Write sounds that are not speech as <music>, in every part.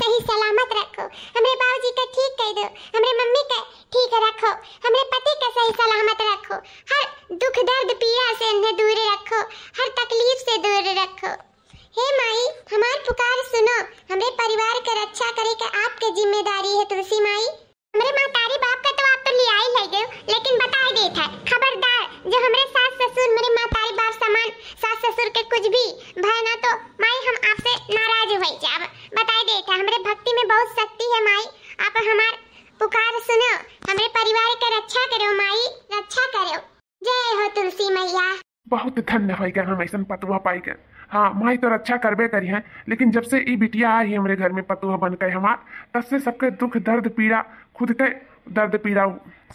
सही सलामत रखो हमरे बाबूजी का ठीक कह दो हमरे मम्मी का ठीक रखो हमरे पति का सही सलामत रखो हर दुख दर्द पीड़ा से इन्हें दूर रखो हर तकलीफ़ से दूर रखो हे माई हमार पुकार सुनो हमरे परिवार का रक्षा करे का आपके ज़िम्मेदारी है तुलसी माई हमरे मातारी बाप का तो आप तो लिया ही ले गए लेकिन बता ही देता है खबरदार जो हमरे सास ससुर मेरे मातारी बाप समान सास ससुर के कुछ भी भय ना तो माई हम आपसे नाराज़ हुई जाब बताई देता भक्ति में बहुत शक्ति है, माई। आप हमार पुकार सुनो। हमरे परिवार का रक्षा करो, माई। रक्षा करो। जय हो तुलसी मैया। बहुत धन्य हो गया हम ऐसा पतुआ पाई गए हाँ माई तो रक्षा करबे करी है, लेकिन जब से ई बिटिया आई हमरे घर में पतुआ बन गए हमार, तब से सबके दुख, दर्द, पीड़ा, खुद के दर्द, पीड़ा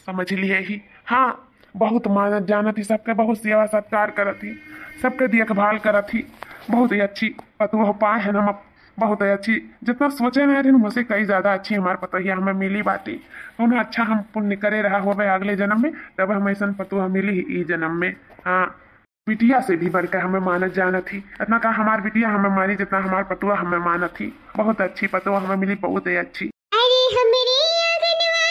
समझ लिए ही। हाँ बहुत मानत जानत ही, सबके बहुत सेवा सत्कार करत ही, सबके देखभाल करत ही। बहुत ही अच्छी पतुआ पाए है हम बहुत अच्छी, जितना सोचे नहीं रहे मुझसे कई ज़्यादा अच्छी हमारे पतोहिया हमें मिली बाती। उन्हें अच्छा हम पुण्य करे रहा हो अगले जन्म में, तब हम ऐसा पतुआ मिली ई जन्म में। हाँ बिटिया से भी बढ़कर हमें मानत जानत थी। इतना कहा हमार बिटिया हमें मानी जितना हमार पतुआ हमें मानत थी। बहुत अच्छी पतुआ हमें मिली, बहुत ही अच्छी। हमरे अगनवा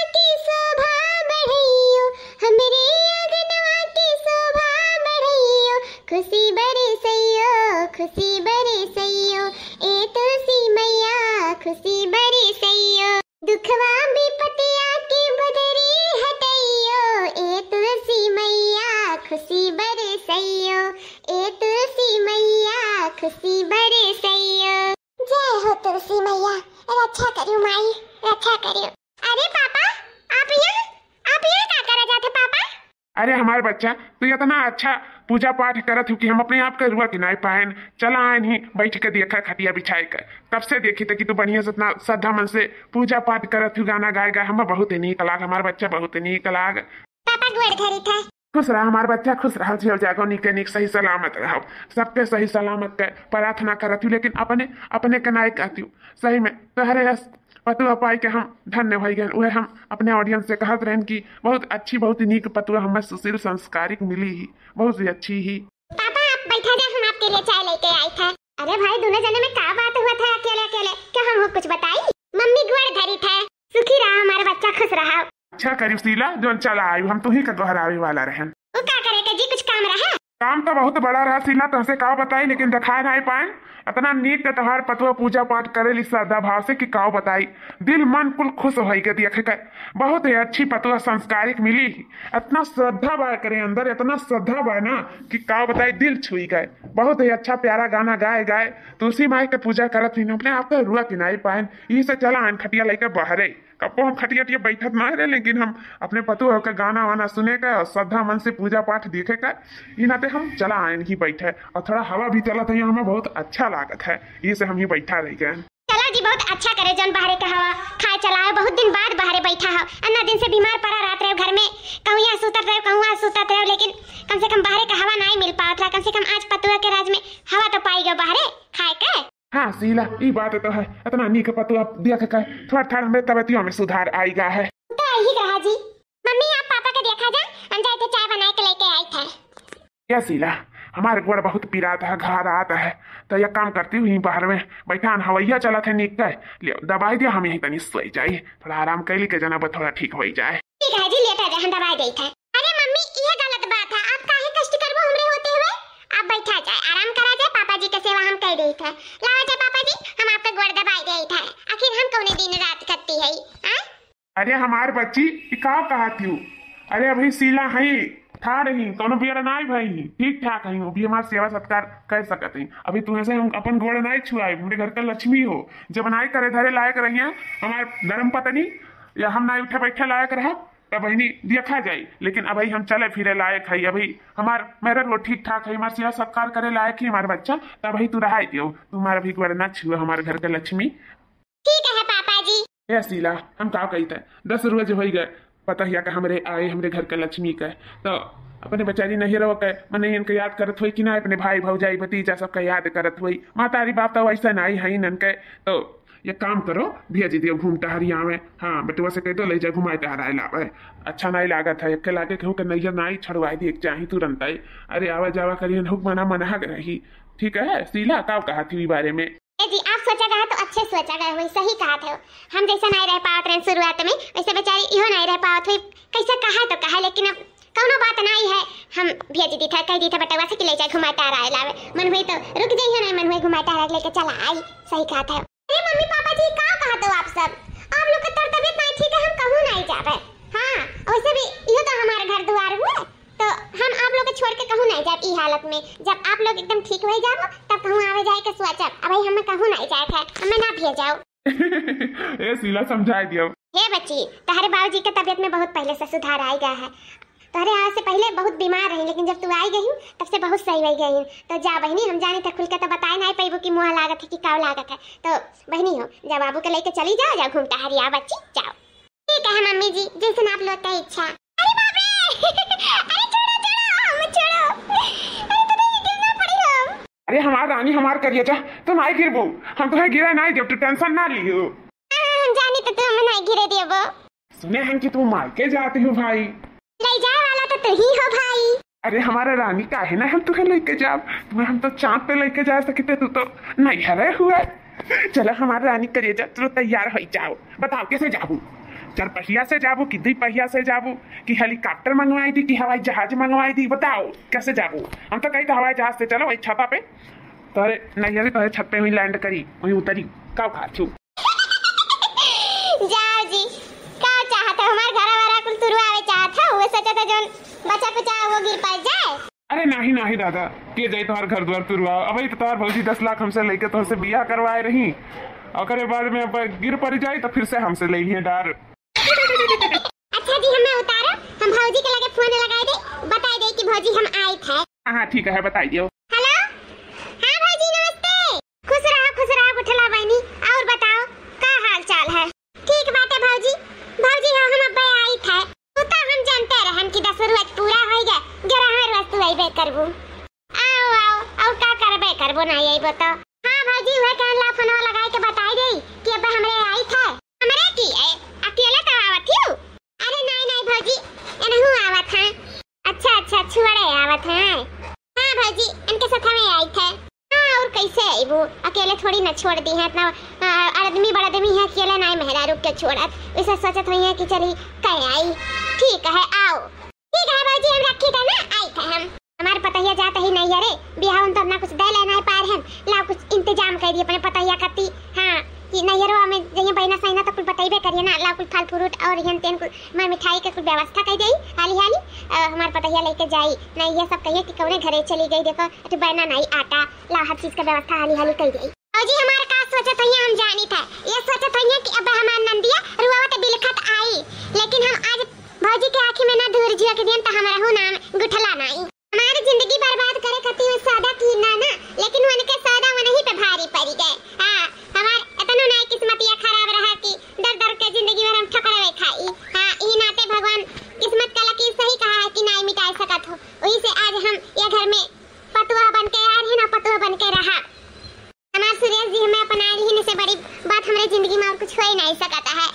दुखवा विपतिया की बदरी हटइयो ए तुलसी मैया, खुशी बरसइयो ए तुलसी मैया, खुशी बरसइयो जय हो तुलसी मैया, रक्षा करियो माई, रक्षा करियो। अरे पापा, आप यहाँ आप यहाँ क्या करा जाते पापा? अरे हमारे बच्चा, तू इतना अच्छा पूजा पाठ करत हूँ कि हम अपने आप के रुआ कि नहीं पाए चला आए नहीं बैठ के देखा खटिया बिछाए कर। कब से देखी थे कि तू बढ़िया से इतना श्रद्धा मन से पूजा पाठ करत हूँ गाना गाए गाए। हमें बहुत ही नीक लाग हमारे बच्चा बहुत ही नीक लाग। पापा गोड़ धरी था खुश रहा हमारे बच्चा खुश रहा जियो जागो निके निक सही सलामत रहो। सबके सही सलामत के प्रार्थना करत हूँ लेकिन अपने अपने के नाई कहती हूँ सही में तोहरे पतुआ पाई के हम धन्य हो गए उहे हम अपने ऑडियंस से कहत रहन कि बहुत अच्छी बहुत ही नीक पतुआ हमें सुशील संस्कारिक मिली ही बहुत ही अच्छी ही। पापा आप बैठा जा हम आपके लिए चाय लेके आए थे। अरे भाई दोनों जने में क्या बात हुआ था अकेले अकेले? क्या हम कुछ बताई? मम्मी गोड़ धरी थे। सुखी रहा हमारा बच्चा खुश रहा। अच्छा करी शीला जो चला आयु हम तू ही का दोहरावे वाला रहन। वो क्या करेगा जी कुछ काम रहा? काम तो बहुत बड़ा रहा शीला तुमसे का बताई, लेकिन दिखा नहीं पाए इतना नीक के त्योहार पतुआ पूजा पाठ करे ली श्रद्धा भाव से कि काव बताई। दिल मन कुल खुश हो के देख के। बहुत ही अच्छी पतुआ संस्कारिक मिली। इतना श्रद्धा बा करे अंदर, इतना श्रद्धा बा ना कि काव बताई, दिल छुई गए। बहुत ही अच्छा प्यारा गाना गाए गाए। तुलसी माई के पूजा करत हुई अपने आप के रुआ किनाई पाए यही से चला आन खटिया लेके बहरे। कपो हम खटिया टिया बैठत ना रहे, लेकिन हम अपने पतु होकर गाना वाना सुने का और श्रद्धा मन से पूजा पाठ देखे का। ये नाते हम चला आए ही बैठे और थोड़ा हवा भी चला था हमें बहुत अच्छा लागत है। ये से हम ही बैठा रह गए। चलो जी बहुत अच्छा करे जौन बाहरे का हवा। खाए चलाए बहुत दिन बाद बाहरे बैठा है। अन्ना दिन से बीमार पड़ा रात रहे घर में। कहूँ यहाँ सुतत रहे कहूँ यहाँ सुतत रहे लेकिन कम से कम बाहरे का हवा नहीं मिल पाता था कम से कम आज पतुआ के राज में हवा तो पाई गयो बाहरे। खाए के? हाँ शीला ये बात तो है। इतना नीक पतुआ देख के थोड़ा थोड़ा हमें तबियतियों में सुधार आएगा है। तो यही रहा जी। मम्मी आप पापा का देखा जा हम जाए थे चाय बना के लेके आई थे। या शीला हमारे गोड़ बहुत पीराता है घर आता है। तो यह काम करती हुई बाहर में बैठा हवैया चला थे निक गए ले दवाई दिया हम यहीं तनी सोई जाए थोड़ा आराम कैली के जना थोड़ा ठीक हो जाए। ठीक है जी लेटा जा हम दवाई दे थे। अरे मम्मी ये गलत बात है। आप काहे कष्ट करबो हमरे होते हुए? आप बैठा जाए आराम करा जाए पापा जी के सेवा हम कर देत लावा जाए पापा जी हम आपके गोड़ दबाई देत आखिर हम कौने दिन रात करती अरे हमार बच्ची का कहा थी अरे अभी शीला है ठाड़ ही कोनो बियर नाई भाई ठीक ठाक है अभी हमार सेवा सत्कार कर सकत है। अभी तू ऐसे हम अपन गोड़ नाई छुआई मेरे घर का लक्ष्मी हो जब नाई करे धरे लायक रही है हमार गरम पतनी या हम नाई उठे बैठे लायक रहा तब बहनी देखा जाए लेकिन अभी हम चले फिरे लायक है अभी हमार मेरे वो ठीक ठाक है हमार सेवा सत्कार करे लायक ही हमारे बच्चा तब ही तू रहा दियो तुम्हारा भी गोड़ ना छुआ हमारे घर का लक्ष्मी। ठीक है पापा जी। ए शीला हम का कहते दस रोज हो गए पता हिया का हमरे आए, हमरे घर के लक्ष्मी का। तो अपने बेचारी नहीं रहो के मने इनके याद करत हुई कि ना, अपने भाई, भौजाई, भतीजा सबका याद करत हुई। माता मातारी बाप तो वैसा नहीं है इनके तो ये काम करो भेज दियो घूम टहरिया में हाँ बटुआ से कह दो, ले जा घुमाए टहराए लावे अच्छा नहीं लागत है, एक लागे कहूँ के नैया नहीं छड़वाई दी चाही तुरंत आई अरे आवा जावा करिए हुक मना मना रही ठीक है शीला का कहा थी बारे में? जी, आप सोचा गया तो अच्छे सोचा गए वही सही कहा थे हम जैसा नहीं रह पावत रहे शुरुआत में, वैसे बेचारी इहो नहीं रह पावत हुई। कैसे कहा तो कहा, लेकिन अब कौनो बात नहीं है हम भेज दी था कह दी था बटवा से कि ले जाए घुमा टहरा लावे। मन हुई तो रुक जाइए नहीं मन हुई घुमा टहरा लेके चला आई। सही कहा था अरे मम्मी पापा जी का कहा तो आप सब? आप लोग का तर तबियत नहीं ठीक है, हम कहूँ नहीं जावे। हाँ वैसे भी यो तो हमारे घर द्वार हुआ तो हम आप लोग को छोड़ के कहूँ नहीं जाए ई हालत में। जब आप लोग एकदम ठीक हो जाओ तब कहूँ आवे जाए के सोचब अब हमें कहूँ नहीं जाए है हमें ना भेजाओ। <laughs> ए शीला समझाई दियो। हे बच्ची तुम्हारे बाबूजी के तबियत में बहुत पहले से सुधार आ गया है। तुम्हारे यहाँ से पहले बहुत बीमार रही लेकिन जब तू आई गई तब से बहुत सही हो गई। तो जा बहनी हम जाने थे खुल के तो बताए नहीं पैबू की मुँह लागत है कि काव लागत है। तो बहनी हो जब बाबू के लेके चली जाओ जाओ घूमता हरिया बच्ची जाओ। ठीक है मम्मी जी जैसे आप लोग का इच्छा। अरे बाप रे! <laughs> अरे अरे हमार रानी हमार करिए जा तुम आई गिरबो हम तुम्हें गिरा नहीं जब तू टेंशन ना लियो। हाँ, हम जानी तो तुम नहीं गिरे दियो वो सुने हैं कि तुम मायके जाती हो भाई। ले जाए वाला तो तू ही हो भाई। अरे हमारे रानी का है ना हम तुम्हें लेके जाओ। तुम्हें हम तो चाँद पे लेके जा सकते तू तो नहीं हरे हुआ चलो हमारे रानी करिए जा तू तैयार हो जाओ। बताओ कैसे जाबू चार पहिया से जाबू कि दुई पहिया से जाबू? कि हेलीकॉप्टर मंगवाई थी कि हवाई जहाज़ मंगवाई थी बताओ कैसे जाबू? हम तो कही तो हवाई जहाज़ से चलो वही छता पे। तोरे नहीं अरे तोरे छत पे वही लैंड करी वही उतरी। का खा छू जाओ जी का चाहत हमार घर वाला कुल तुरु आवे चाहत है। वो सोचा था जोन बचा कुचा वो गिर पड़ जाए। अरे नहीं नहीं दादा के जाई तुम्हार घर द्वार तुरवा अब तो तुम्हार भौजी दस लाख हमसे लेके तो हमसे बियाह करवाए रही। करे बाद में अब गिर पड़ जाए तो फिर से हमसे ले लिए डार। अच्छा जी हमें उतारो। हम भौजी के लगे फ़ोन लगाए दे। बताई दे कि भौजी हम आए थे। हाँ हाँ ठीक है बताइए। हेलो? हाँ भौजी नमस्ते। खुश रहो खुश रहो उठला बहनी। और बताओ का हाल चाल है? ठीक बात है भौजी। भौजी हो हम अब्बे आई थे। तो तो हम जानते रहन कि दस रोज पूरा हो गया। ग्यारह रोज तू अइबे करबू। आओ आओ और का करबे करबो नहीं अइबो तो। हाँ भौजी हुए कहन ला फोनवा लगाए के बताई दे कि अब्बे हमरे आई थे। हमरे की? अकेले तो आवत हूँ? अरे नहीं नहीं भौजी, एनहु आवत हैं। अच्छा अच्छा छुड़े आवत हैं। हाँ भौजी, इनके साथ में आई थे। हाँ और कैसे आई वो अकेले थोड़ी ना छोड़ दी है, इतना आदमी बड़ा आदमी है, अकेले नहीं मेहरा रुक के छोड़त। वैसे सोचत हुई है कि चली, कह आई। ठीक है, आओ। ठीक है भौजी, हम रखी था ना, आई थे हम। हमारे पतैया जाते ही नहीं अरे बिहार उन तो अपना कुछ दे लेना है पार हम लाओ कुछ इंतज़ाम कर दिए अपने पतैया करती हाँ कि नैयरो में जहिया बहिना सहिना तो कुछ बताइबे करिए ना। लाओ कुछ फल फ्रूट और यहन तेन कुछ मैं मिठाई के कुछ व्यवस्था कर देई हाली हाली अ, हमार पतैया लेके जाई। नहीं ये सब कहिए कि कौने घरे चली गई देखो तो बहना नहीं आटा ला हर चीज़ का व्यवस्था हाली हाली कर देई। जी हमारे का सोचत हइया हम जानी था ये सोचत हइया कि अब हमार नंदिया रुआवत बिलखत आई। लेकिन हम आज भौजी के आंखी में ना दूर जिया के दिन त हमरा हो नाम गुठला नहीं हमारी ज़िंदगी बर्बाद करे खातिर वो सादा की ना ना लेकिन उनके सादा वही पे भारी पड़ी गए हाँ हमार इतनो नहीं किस्मतिया खराब रहा कि दर दर के ज़िंदगी में हम ठकरवे खाई हाँ ई नाते भगवान किस्मत का लकीर सही कहा है कि नहीं मिटा सकत हो वही से आज हम ये घर में पतुआ बन के आ रहे ना पतुआ बन के रहा हमार सुरेश जी हमें अपना ही से बड़ी बात हमारे ज़िंदगी में और कुछ हो ही नहीं सकता है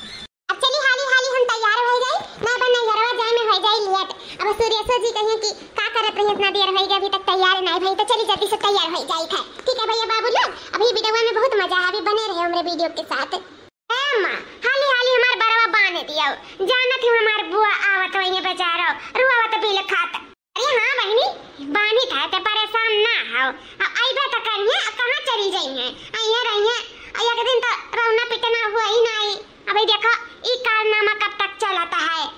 अब चलिए हाली हाली हम तैयार हो जाए ना बन नैहरवा जाए में हो जाए लियट अब सुरेश जी कहिए कि का करत रही इतना देर हो गया अभी तक तैयार नहीं भाई तो चली जल्दी से तैयार हो जाए ठीक है भैया बाबू लोग अभी वीडियो में बहुत मज़ा है अभी बने रहे हमारे वीडियो के साथ ए माँ हाली हाली हमार बरवा बाँध दिया जानत हूँ हमार बुआ आवत होइए बेचारो रुआवत बिल खात अरे हाँ बहनी बानी था ते परेशान ना हो अब आइबे त करिए अब कहाँ चली जाई है आइए रहिए आ एक दिन तो रौना पिटना हुआ ही नहीं अभी देखो ई कारनामा कब तक चलता है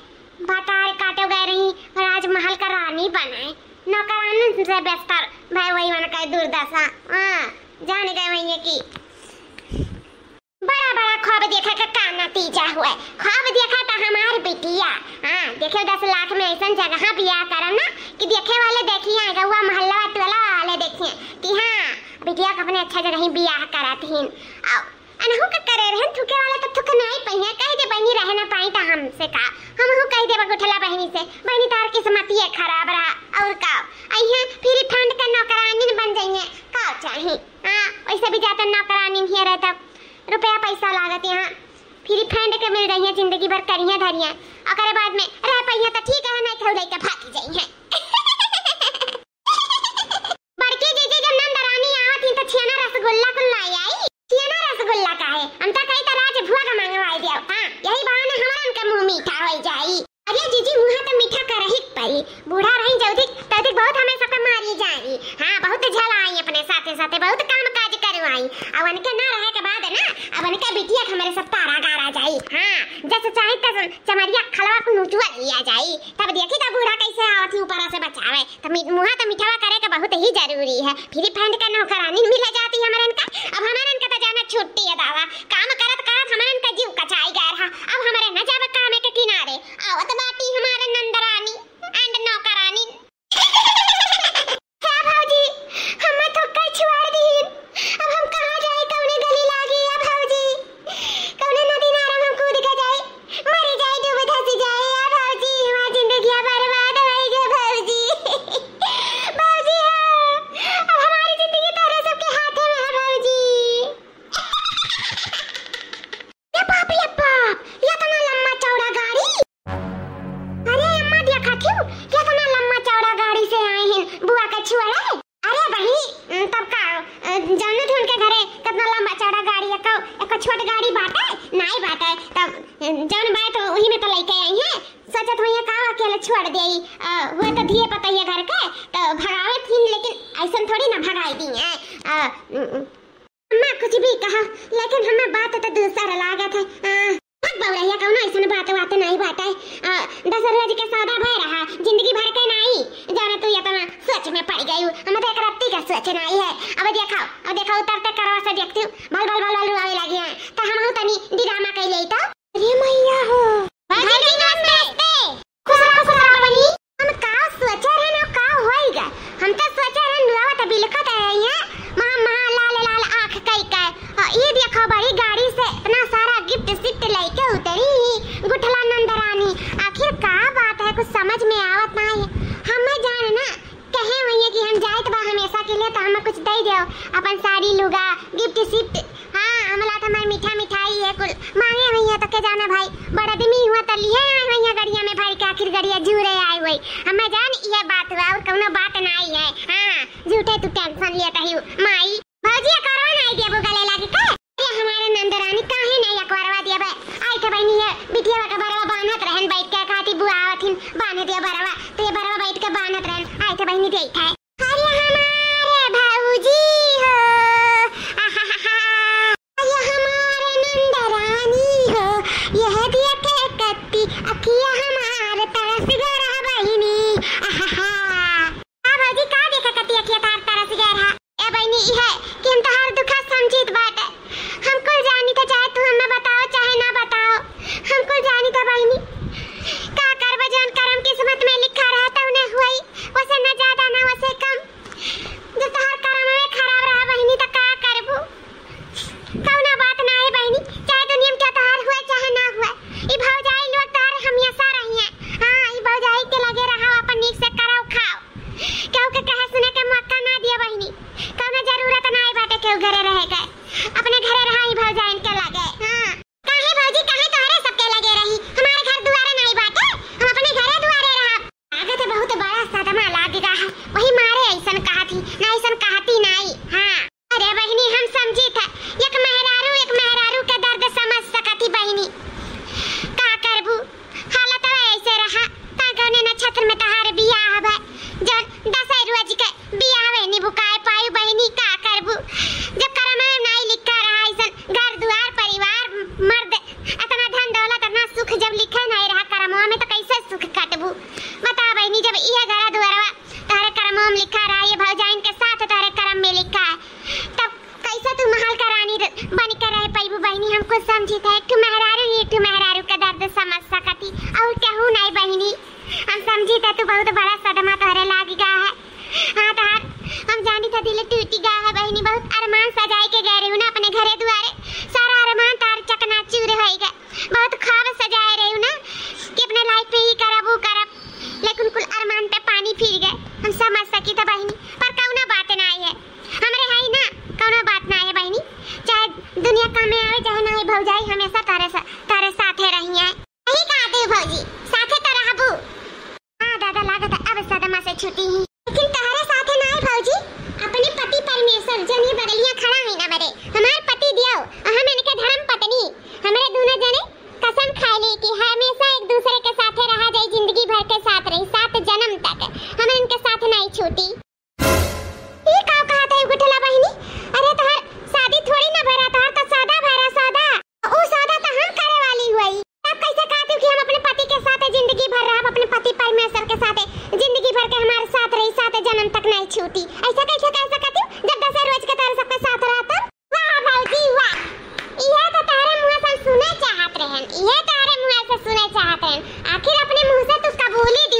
बतार काटे गए रही और आज महल का रानी बनाए नौकरानी से बेहतर भाई वही मन का दुर्दशा हाँ जान गए वही की बड़ा बड़ा ख्वाब देखा का का नतीजा हुआ है ख्वाब देखा था हमार बिटिया हाँ देखे दस ऐसा जगह बियाह करम ना? कि देखे वाले देखिए गौवा मोहल्ला टोला वाले देखिए कि हाँ बिटिया को अपने अच्छा जगह ही बियाह कराती हैं। आओ, अनहु का करे रहन थुके वाला तो थुक नहीं पहिया कह दे बनी रह ना पाई ता हमसे का। जावे कामे के किनारे आवत बाटी हमारे। जानत हन के घरे कितना लंबा चौड़ा गाड़ी है, कहो, एको तो छोट गाड़ी बाटे, नाई बाटे, तब जौन बाय तो उही में तो लेके आई है। सोचत हूँ ये का अकेले छोड़ देई वो तो धीए पता ही है घर के तो भगावे थी लेकिन ऐसा थोड़ी ना भगाई दी है। अम्मा, कुछ भी कहा, लेकिन हमें बात तो दूसरा लागत है। मत बवरैया कहू ऐसा बात बात नहीं बाटे दस रोज के सौदा भय रहा ज़िंदगी भर के नहीं जाने तू ये सोच में पड़ गई हम तो एक रत्ती का सोच नहीं है अब देखाओ अब देखाओ उतरते करवा से देखती हूँ बल बल बल बल रुआवे लगी है तो हम तनी दिदामा कह ले तो अरे मैया हो समझी तो तू बहुत बड़ा सदमा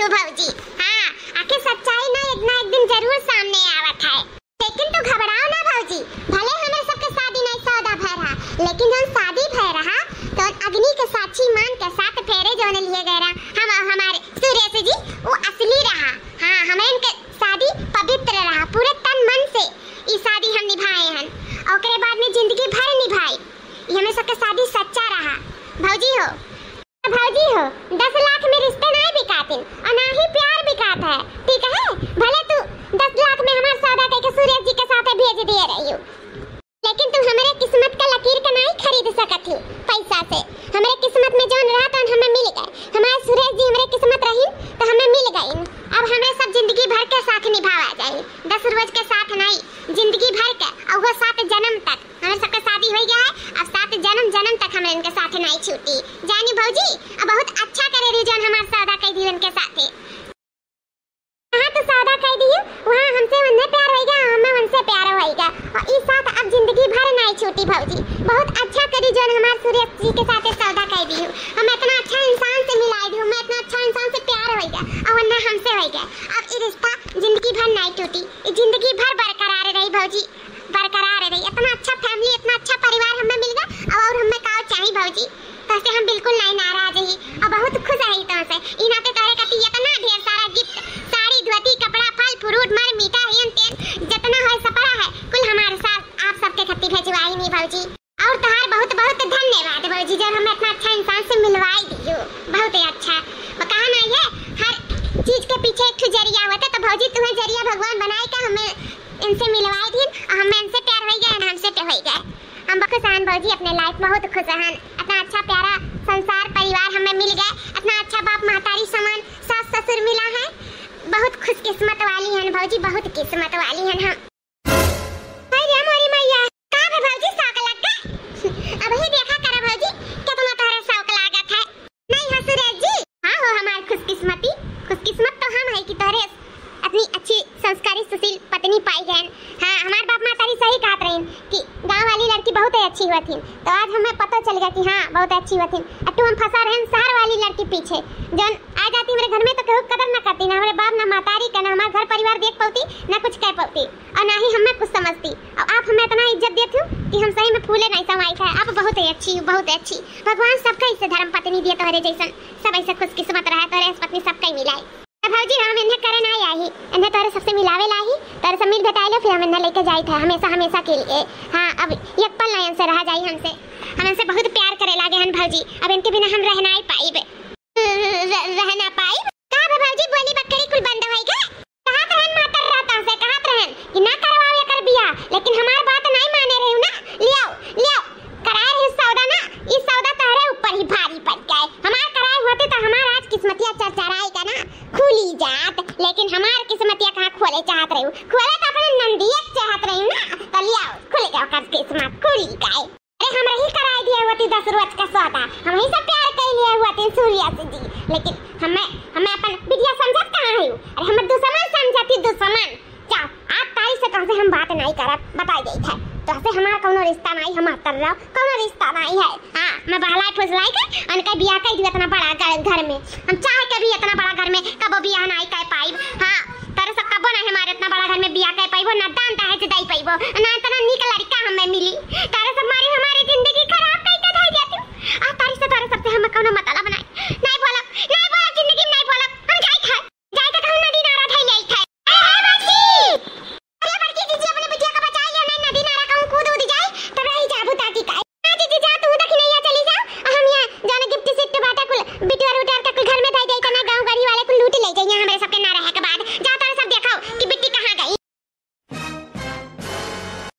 बोल ही दियो भौजी हाँ आखिर सच्चाई ना एक ना एक दिन ज़रूर सामने आवत है लेकिन तू घबराओ ना भौजी भले हमें सबके शादी नहीं सौदा भय रहा लेकिन जब शादी भय रहा तो अग्नि के साक्षी मान के साथ फेरे जो लिए गए रहा हम और हमारे सूर्य जी वो असली रहा हाँ हमें इनके शादी पवित्र रहा पूरे तन मन से ये शादी हम निभाए हैं और ओकरे बाद में ज़िंदगी भर निभाई ये हमें सबके शादी सच्चा रहा भौजी हो भौजी हो दस लाख में रिश्ते नहीं बिकातिन और ना ही प्यार बिकाता है ठीक है भले तू दस लाख में हमारा सौदा करके सूरज जी के साथ भेज दिए रही हो। लेकिन तुम हमारे किस्मत का लकीर का नहीं खरीद सकती। हो पैसा से हमारे किस्मत में जौन रहा तो हमें मिल गए हमारे सूरज जी हमारे किस्मत रही तो हमें मिल गई अब हमें सब ज़िंदगी भर के साथ निभावा जाए दस रोज के साथ नहीं ज़िंदगी भर के और वो सात जन्म तक हमारे सबका शादी हो गया है अब सात जन्म जन्म तक हमें इनके साथ नहीं छूटी जानी भौजी अब बहुत अच्छा करे रही जौन हमारे सौदा कर दी उनके साथ हाँ तो सौदा कर दी वहाँ हमसे उन्हें प्यार होएगा हमें उनसे प्यार होएगा और इस साथ अब ज़िंदगी भर नहीं छूटी भौजी बहुत अच्छा करी जो हमारे सूर्य जी के साथ सौदा कर दी हम इतना अच्छा इंसान से मिलाई दी मैं इतना अच्छा इंसान से प्यार और वरना हमसे होएगा अब ये रिश्ता ज़िंदगी भर टूटी ये ज़िंदगी भर बरकरार रही भौजी, बरकरार रही। इतना अच्छा फैमिली इतना अच्छा परिवार हमें मिल गया और हमें का चाहिए भौजी। तो से हम बिल्कुल नहीं नाराज़ ही, और बहुत खुश रही तो से। इन नाते तारे कति इतना ढेर सारा गिफ्ट साड़ी, धोती, कपड़ा, फल, फ्रूट, मर, मीठा हेन तेन जितना है सपड़ा है, कुल हमारे साथ आप सबके खत्ती भेजवाई नहीं भौजी। और तहार बहुत बहुत धन्यवाद भौजी, जब हमें इतना अच्छा इंसान से मिलवाई दियो। बहुत ही अच्छा। चीज़ के पीछे एक ज़रिया होता तो भौजी तुम्हें ज़रिया भगवान बनाए का हमें इनसे मिलवाए थी और हमें इनसे प्यार हो गया हमसे प्यार हो गया हम बहुत खुश हैं भौजी, अपने लाइफ में बहुत खुश हैं इतना अच्छा प्यारा संसार, परिवार हमें मिल गया इतना अच्छा बाप महतारी समान, सास ससुर मिला है। बहुत खुशकिस्मत वाली हैं भौजी, बहुत किस्मत वाली हैं हम हाय रे हमारी मैया कहाँ पे भौजी शौक लग गए अब ही देखा करा भौजी कितना तोहरा शौक लागत है नहीं है सूरज जी हाँ हो हमारी खुशकिस्मती खुशकिस्मत तो हम है कि तोहरे अपनी अच्छी संस्कारी सुशील पत्नी पाई गए हाँ हमारे बाप मातारी सही कहत रही कि गाँव वाली लड़की बहुत ही अच्छी हुआ थी तो आज हमें पता चल गया कि हाँ बहुत अच्छी बात है। अब तुम हम फंसा रहे शहर वाली लड़की पीछे। जन, आ जाती मेरे घर में तो कहूँ, कदर ना करती, ना हमारे बाप, ना मातारी का, ना हमारा घर परिवार देख पाती, ना कुछ कह पाती। और ना ही हमें कुछ समझती। और आप हमें इतना इज़्ज़त देती हो कि हम सही में फूले नहीं समाई था आप बहुत ही अच्छी, बहुत ही अच्छी। भगवान सबका इसे धर्म पत्नी दिए तोहरे जैसन। सब ऐसे खुशकिस्मत रहा तोहरे पत्नी सबका ही मिला है। भौजी हम इन्हें करे ना आई इन्हें तोरे सबसे मिलावे लाही। तोरे सब मिल बताइले फिर हम इन्हें लेके जाई था हमेशा हमेशा के लिए। हाँ अब एक पल नहीं इनसे रह जाई हमसे। हम इनसे बहुत प्यार करे लागे हन भौजी अब इनके बिना हम रह नहीं पाइबे। रह ना पाइब? कहाँ पे भौजी बोली बकरी कुल बंद होई गए? कहाँ रहन मातर रहता से कहाँ रहन? कि ना करवावे कर बिया लेकिन हमार बात